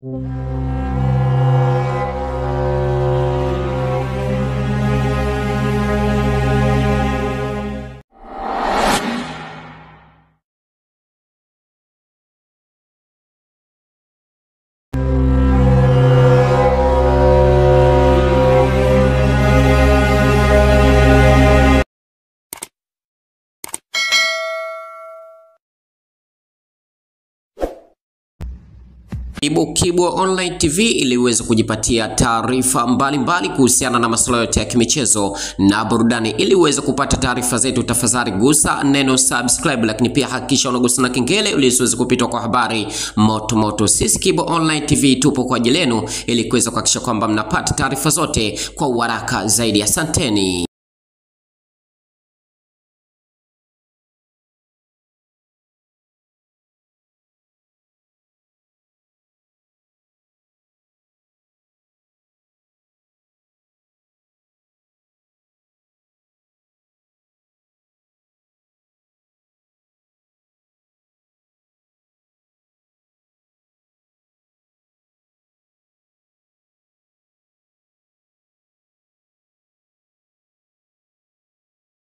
Thank mm -hmm. Karibu Kibwa Online TV ili uweze kujipatia taarifa mbalimbali kuhusiana na masuala yote ya kimichezo na burudani. Ili uweze kupata taarifa zetu, tafadhali gusa neno subscribe, lakini pia hakikisha unagusa na kengele ili usiweze kupitwa kwa habari moto moto. Sisi Kibwa Online TV tupo kwa ajili yenu ili kuweza kuhakikisha kwamba mnapata taarifa zote kwa uharaka zaidi. Asanteni.